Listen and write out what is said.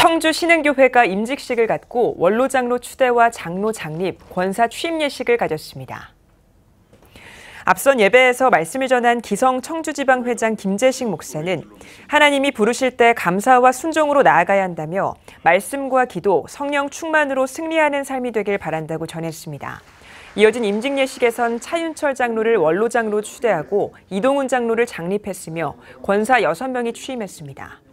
청주 신흥교회가 임직식을 갖고 원로장로 추대와 장로 장립, 권사 취임 예식을 가졌습니다. 앞선 예배에서 말씀을 전한 기성 청주지방회장 김재식 목사는 하나님이 부르실 때 감사와 순종으로 나아가야 한다며 말씀과 기도, 성령 충만으로 승리하는 삶이 되길 바란다고 전했습니다. 이어진 임직 예식에선 차윤철 장로를 원로 장로 추대하고 이동훈 장로를 장립했으며 권사 6명이 취임했습니다.